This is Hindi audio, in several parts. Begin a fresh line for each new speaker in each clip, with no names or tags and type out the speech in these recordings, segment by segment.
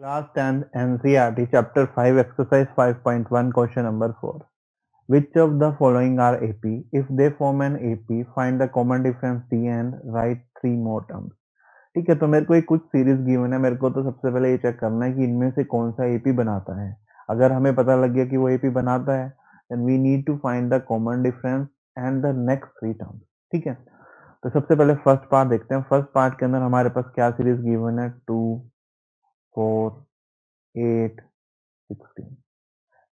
Class 10 NCRT Chapter 5 Exercise 5.1 Question number 4 Which of the following are AP? If they form an AP, find the common difference D and write three more terms. ठीक है तो मेरे को एक कुछ सीरीज़ गिवन है। मेरे को तो सबसे पहले ये चेक करना है कि इनमें से कौन सा एपी बनाता है। अगर हमें पता लग गया कि वो एपी बनाता है then we need to find the common difference and the next three terms ठीक है? तो सबसे पहले फ़र्स्ट पार्ट देखते हैं। फ़र्स्ट पार्ट के अंदर हमारे पास क्या सीरीज़ गिवन है? Two four, eight, sixteen.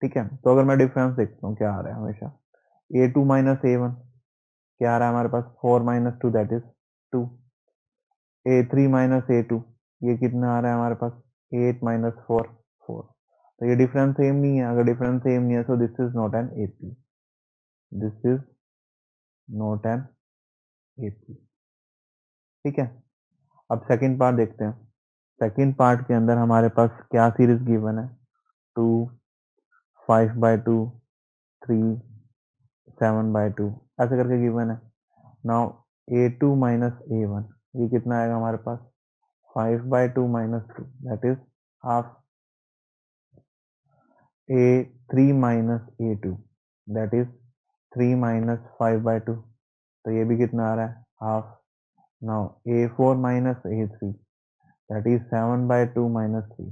ठीक है तो अगर मैं डिफरेंस देखता हूँ, क्या आ रहा है हमेशा? A two minus A one क्या आ रहा है हमारे पास? Four minus two that is two A three minus A two ये कितना आ रहा है हमारे पास? एट माइनस फोर फोर तो ये डिफरेंस सेम नहीं है, अगर डिफरेंस सेम नहीं है so this is not an A P this is not an A P ठीक है, अब सेकंड पार्ट देखते हैं। सेकेंड पार्ट के अंदर हमारे पास क्या सीरीज़ गिवन है? Two five by two three seven by two ऐसे करके गिवन है। Now A two minus A one ये कितना आएगा हमारे पास? Five by two minus two that is half A three minus A two that is three minus five by two तो ये भी कितना आ रहा है? Half now A four minus A three that is seven by two minus three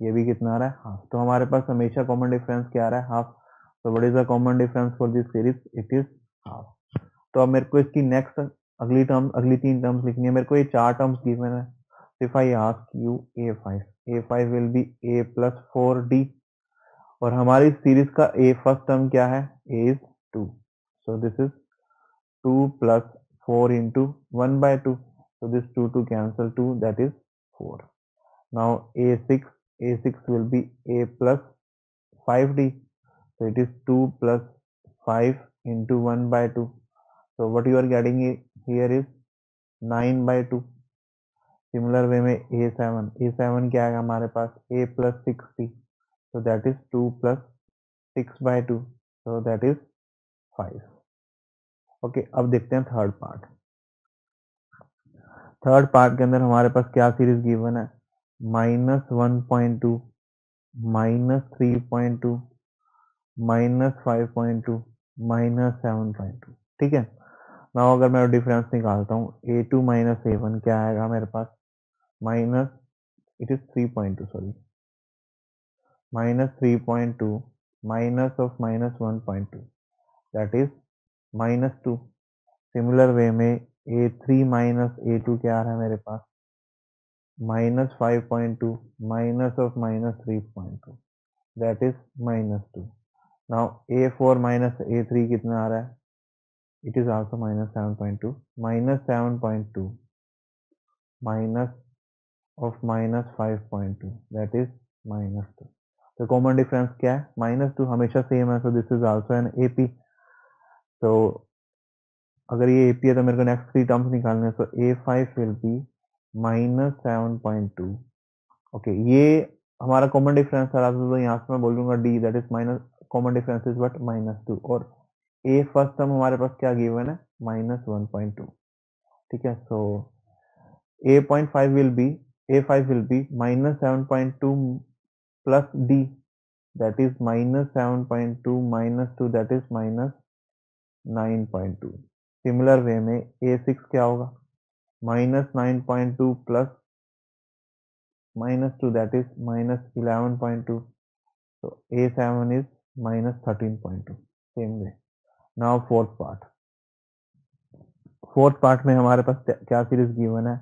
ये भी कितना आ रहा है? हाफ़ तो हमारे पास हमेशा कॉमन डिफरेंस क्या आ रहा है? हाफ़ तो what is the common difference for this series it is half तो अब मेरे को इसकी नेक्स्ट अगली टर्म अगली तीन टर्म्स लिखनी है। मेरे को ये चार टर्म्स गिवन है। If I ask you A five A five will be A plus four D और हमारी सीरीज़ का ए फ़र्स्ट टर्म क्या है? A is two so this is two plus four into one by two so this 2 to cancel 2 that is 4. Now A6, A6 will be A plus 5D. So it is 2 plus 5 into 1 by 2. So what you are getting here is 9 by 2. Similar way में A7, A7 क्या आएगा हमारे पास A plus 6D. So that is 2 plus 6 by 2. So that is 5. Okay okay, अब देखते हैं थर्ड पार्ट थर्ड पार्ट के अंदर हमारे पास क्या सीरीज़ गिवन है? Minus one point two minus three point two minus five point two minus seven point two ठीक है? ना अगर मैं डिफरेंस निकालता हूँ A two minus A one क्या आएगा मेरे पास? Minus it is three point two sorry minus three point two minus of minus one point two that is minus two similar way में A three minus A two क्या आ रहा है मेरे पास? Minus five point two minus of minus three point two that is minus two now A four minus A three कितना आ रहा है? It is also minus seven point two minus seven point two minus of minus five point two that is minus two तो कॉमन डिफरेंस क्या है? माइनस टू हमेशा सेम है so this is also an A P तो अगर ये एपी है तो मेरे को नेक्स्ट थ्री टर्म्स निकालने so A five will be minus seven point two okay ये हमारा कॉमन डिफरेंस है तो यहाँ से मैं बोलूँगा D that is minus common difference is but minus two और ए फ़र्स्ट टर्म हमारे पास क्या गिवन है? माइनस वन पॉइंट टू ठीक है so a point five will be a five will be minus seven point two plus d that is minus seven point two minus two that is minus nine point two similar way में ए सिक्स क्या होगा? Minus nine point two plus minus two that is minus eleven point two तो a seven is minus thirteen point two same way now fourth part fourth part में हमारे पास क्या सीरीज़ गिवन है?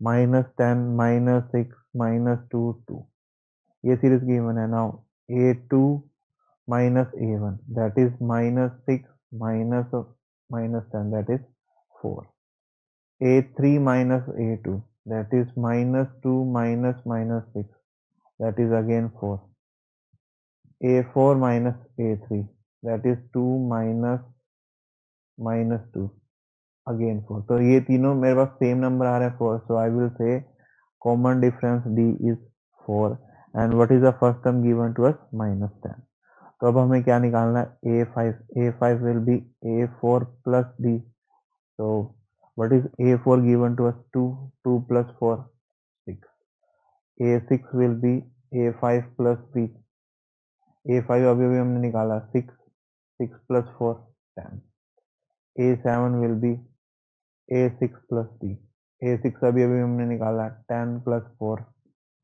Minus ten minus six minus two two ये सीरीज़ गिवन है. Now a two minus a one that is minus six minus minus 10 that is 4 a3 minus a2 that is minus 2 minus minus 6 that is again 4 a4 minus a3 that is 2 minus minus 2 again 4 तो ये तीनों मेरे पास सेम नंबर आ रहे हैं 4 so I will say common difference D is 4 and what is the first term given to us minus 10 तो अब हमें क्या निकालना है? A five a five will be a four plus d तो what is a four given to us two two plus four six a6 will be a5 plus a a5 अभी अभी हमने निकाला 6 6 plus 4 10 a7 will be a6 plus b. A6 अभी अभी हमने निकाला टेन प्लस फोर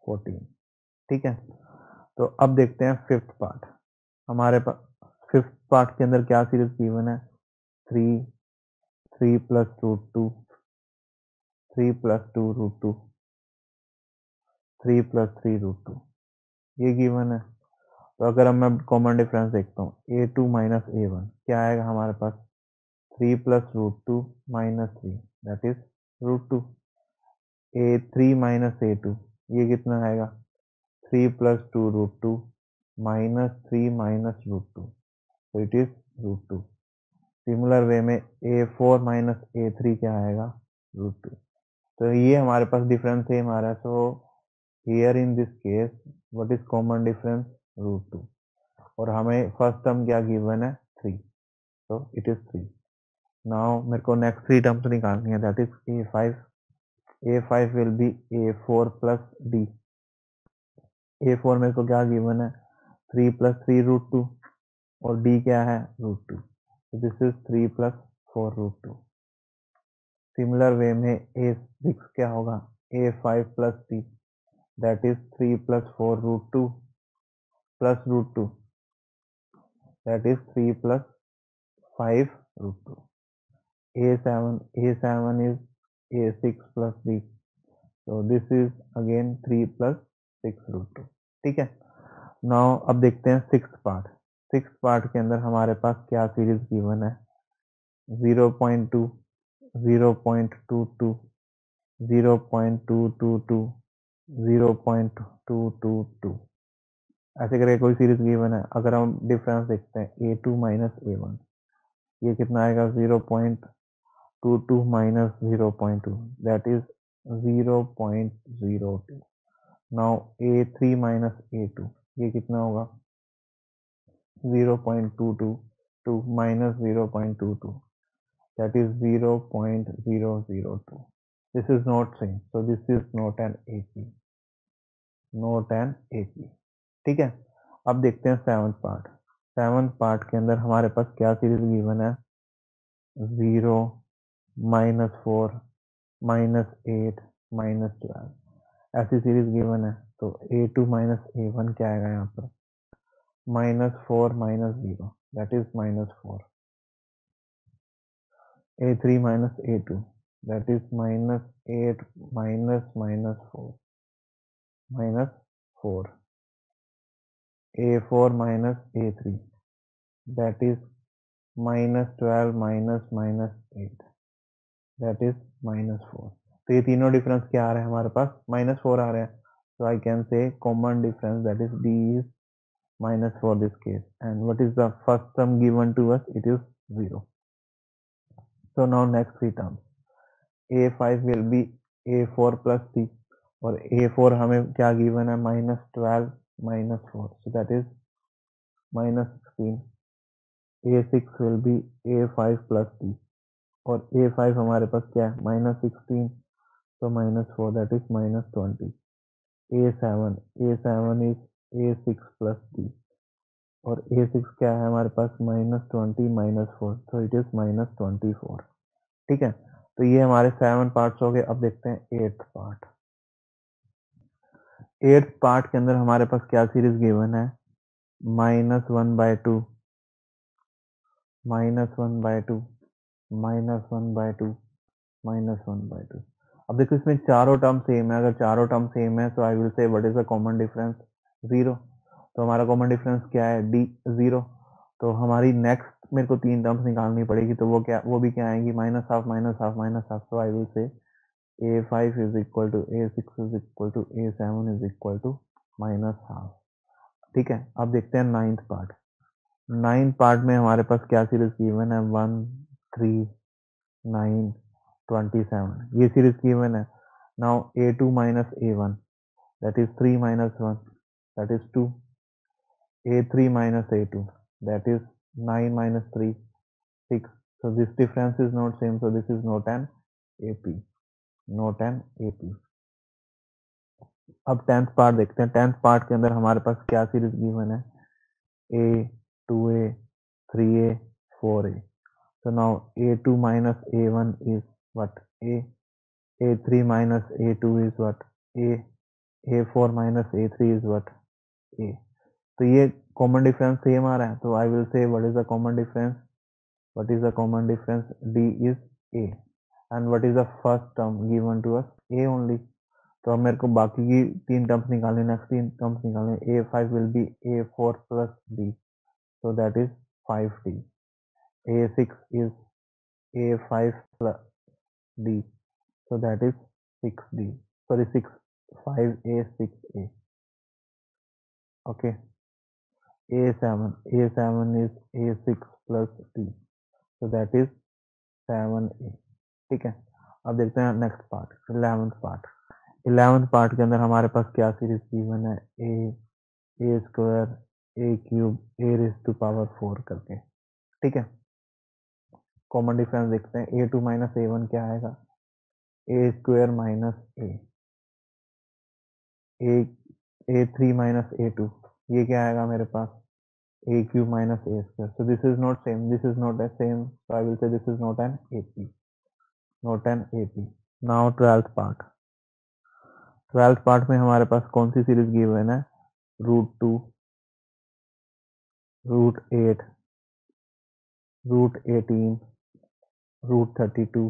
फोर्टीन ठीक है? तो अब देखते हैं फिफ्थ पार्ट हमारे पास फिफ्थ पार्ट के अंदर क्या सीरीज़ गिवन है? Three three plus root two three plus two root two three plus three root two ये गिवन है। तो अगर हम मैं कॉमन डिफरेंस देखता हूँ a two minus a one क्या आएगा हमारे पास? Three plus root two minus three that is root two a three minus a two ये कितना आएगा? Three plus two root two minus three minus root two तो it is root two similar way में a four minus a three क्या आएगा? रूट टू तो ये हमारे पास डिफरेंस है हमारा. So here in this case what is common difference root two और हमें फ़र्स्ट टर्म क्या गिवन है? थ्री तो इट इज़ थ्री नाउ मेरे को नेक्स्ट थ्री टर्म्स निकालनी है. That is a five a five will be a four plus d a four मेरे को क्या गिवन है? Three plus three root two और डी क्या है? Root two this is three plus four root two similar way में ए सिक्स क्या होगा? A five plus d that is three plus four root two plus root two that is three plus five root two a seven a seven is a six plus d so, this is again 3 plus 6 root 2 ठीक है? नाउ अब देखते हैं सिक्स पार्ट सिक्स पार्ट के अंदर हमारे पास क्या सीरीज़ गिवन है? 0.2 0.22 0.222 0.222 ऐसे करके कोई सीरीज़ गिवन है? अगर हम डिफरेंस देखते हैं a two minus a one ये कितना आएगा? Zero point two two minus zero point two that is zero point zero two now a three minus a two ये कितना होगा? Zero point two two two minus zero point two two. That is 0.002 this is not same. So, this is not an AP not an AP ठीक है? अब देखते हैं सेवन्थ पार्ट सेवन्थ पार्ट के अंदर हमारे पास क्या सीरीज़ गिवन है? Zero minus four minus eight minus twelve. ऐसी सीरीज़ गिवन है तो a two minus a one क्या आएगा यहाँ पर? Minus four minus zero that is minus four a three minus a two that is minus eight minus minus four minus four a four minus a three that is minus twelve minus minus eight that is minus four तो ये तीनों डिफरेंस क्या आ रहे हैं हमारे पास? माइनस फोर आ रहे हैं। So I can say common difference that is d is minus four this case and what is the first term given to us it is zero so now next three terms a five will be a four plus three और ए फोर हमें क्या गिवन है? Minus twelve minus four so that is minus sixteen a six will be a five plus three और ए फाइव हमारे पास क्या है? माइनस सिक्सटीन तो minus 4 that is minus 20. A7 A7 is A6 plus D और A6 क्या है हमारे पास? माइनस ट्वेंटी माइनस फोर तो it is minus twenty four ठीक है? तो ये हमारे सेवन पार्ट्स हो गए। अब देखते हैं एट्थ पार्ट एट्थ पार्ट के अंदर हमारे पास क्या सीरीज़ गिवन है? Minus one by two minus one by two minus one by two minus one by two अब देखो इसमें चारों टर्म सेम है, अगर चारों टर्म सेम है तो I will say what is the common difference zero तो हमारा कॉमन डिफरेंस क्या है? डी ज़ीरो तो हमारी नेक्स्ट मेरे को तीन टर्म्स निकालनी पड़ेगी तो वो क्या, वो भी क्या आएँगी? Minus half minus half minus half तो I will say a five is equal to a six is equal to a seven is equal to minus half ठीक है? अब देखते हैं नाइन्थ पार्ट नाइन्थ पार्ट में हमारे पास क्या सीरीज़ गिवन है? One three nine twenty seven ये सीरीज़ गिवन है now a two minus a one that is three minus one that is two a3 minus a2 that is 9 minus 3 6 so this difference is not same. So this is not an ap not an ap अब टेंथ पार्ट देखते हैं। टेंथ पार्ट के अंदर हमारे पास क्या सीरीज़ गिवन है a two a three a four a so now a2 minus a1 is what? A a3 minus a2 is what? A a4 minus a3 is what? A. तो ये कॉमन डिफरेंस सेम आ रहा है तो I will say what is the common difference what is the common difference d is a. And what is the first term given to us a only तो अब मेरे को बाकी की तीन टर्म्स निकालनी नेक्स्ट तीन टर्म्स निकालनी a five will be a four plus d so that is 5d a6 is a5 plus d. So, that is 6d sorry 6 5a 6a okay. A7 a7 is a6 plus d. So, that is 7a ठीक है? अब देखते हैं next part eleventh part eleventh part के अंदर हमारे पास क्या सीरीज़ गिवन है? A a square a cube a raise to power four करके। ठीक है? कॉमन डिफरेंस देखते हैं। A two minus a one क्या आएगा? A square minus a a three minus a two ये क्या आएगा मेरे पास? A cube minus a square so this is not same this is not a same so I will say this is not an A P not an A P now twelfth part twelfth part में हमारे पास कौन सी सीरीज़ गिवन है root two root eight root eighteen root thirty two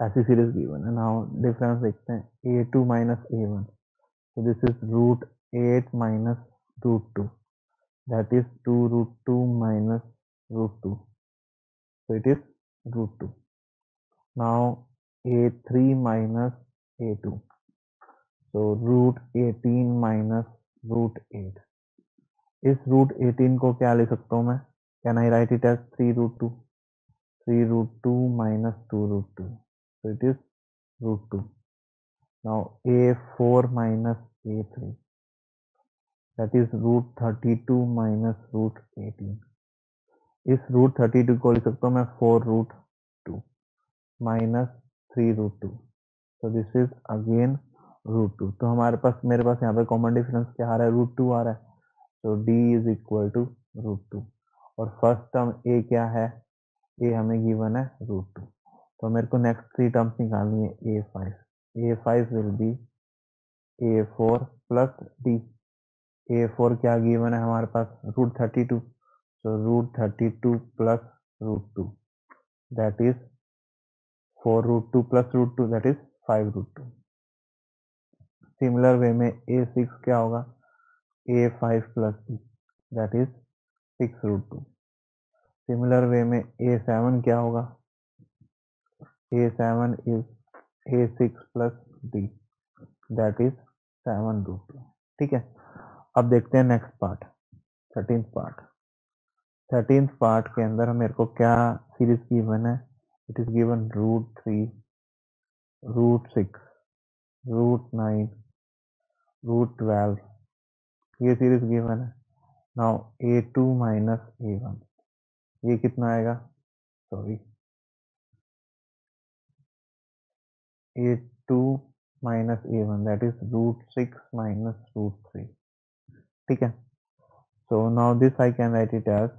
ऐसी सीरीज़ गिवन है नाउ डिफरेंस देखते हैं a two minus a one so this is root 8 minus root 2 that is 2 root 2 minus root 2 so it is root 2 now a3 minus a2 so root 18 minus root 8 इस रूट 18 को क्या ले सकता हूँ मैं can I write it as three root two three root two minus two root two so, it is root 2 now a4 minus a3 that is root 32 minus root 18 इस रूट 32 को लिख सकता हूँ मैं 4 root 2 minus three root two तो this is again root two तो हमारे पास, मेरे पास यहाँ पे कॉमन डिफरेंस क्या आ रहा है? रूट टू आ रहा है. तो d is equal to root two और फ़र्स्ट टर्म a क्या है? A हमें गिवन है रूट टू तो मेरे को नेक्स्ट थ्री टर्म्स निकालनी है a five a five will be a four plus d a four क्या गिवन है हमारे पास? Root thirty two so root thirty two plus root two that is four root two plus root two that is five root two similar way में ए सिक्स क्या होगा? A five plus d that is six root two similar way में ए सेवन क्या होगा? A seven is a six plus d that is seven root two ठीक है? अब देखते हैं next part thirteen part thirteen part के अंदर मेरे को क्या सीरीज़ गिवन है? It is given root three root six root nine root twelve ये सीरीज़ गिवन है. Now a two minus a one ये कितना आएगा? Sorry a two minus a one that is root six minus root three ठीक है? So now this I can write it as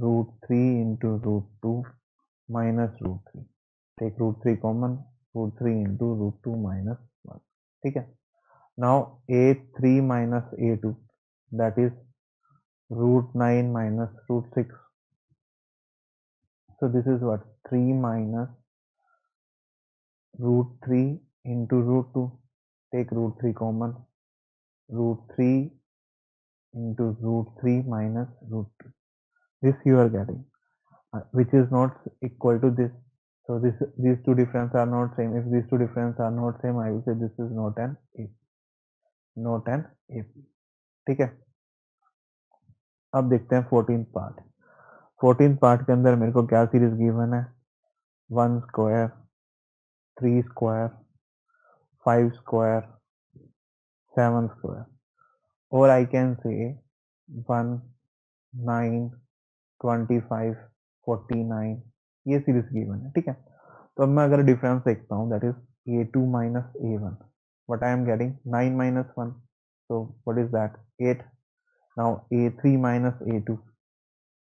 root three into root two minus root three take root three common root three into root two minus one ठीक है? Now a three minus a two that is root 9 minus root 6 so this is what 3 minus root 3 into root 2 take root 3 common root 3 into root 3 minus root 2 this you are getting uh, which is not equal to this so this these two differences are not same if these two differences are not same i will say this is not an ap not an ap ठीक है अब देखते हैं फोर्टीन पार्ट फोर्टीन पार्ट के अंदर मेरे को क्या सीरीज़ गिवन है? One square three square five square seven square और I can say one nine twenty five forty nine ये सीरीज़ गिवन है, ठीक है? तो अब मैं अगर डिफरेंस देखता हूँ that is a two minus a one what I am getting 9 minus 1 so, what is that? 8 now a3 minus a2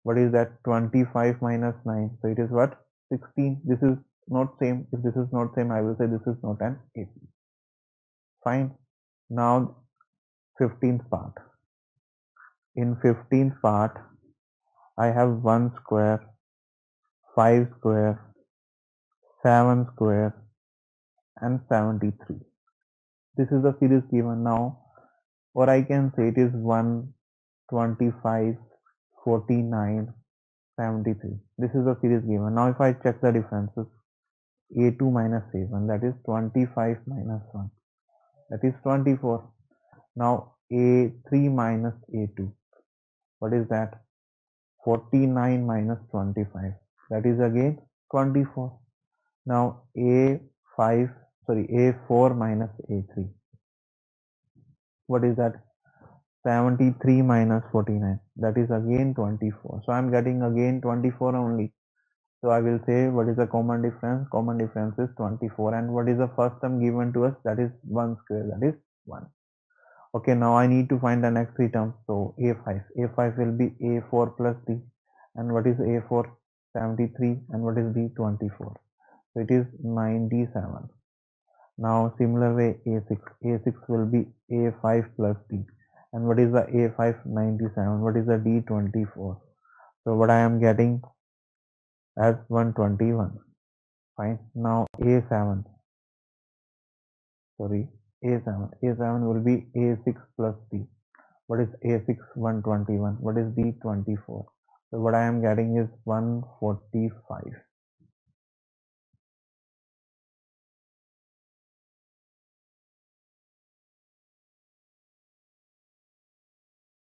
what is that? 25 minus 9 so it is what? 16 this is not same. If this is not same I will say this is not an AP fine. Now 15th part. In 15th part I have 1 square 5 square 7 square and 73 this is the series given. Now or I can say it is 1 25 49 73 this is the series given. Now if I check the differences a2 minus a1 that is 25 minus 1 that is 24 now a3 minus a2 what is that? 49 minus 25 that is again 24 now a5 sorry a4 minus a3 what is that 73 minus 49 that is again 24 so i'm getting again 24 only. So i will say what is the common difference? Common difference is 24 and what is the first term given to us? That is 1 square. That is 1 okay now i need to find the next three terms. So a5 a5 will be a4 plus d and what is a4 73 and what is d 24 so it is 97 now similar way a6 a6 will be a5 plus d and what is the A597 what is the d 24 so what i am getting as 121 fine. Now a7 sorry a7 a7 will be a6 plus d what is a6 121 what is d 24 so what i am getting is 145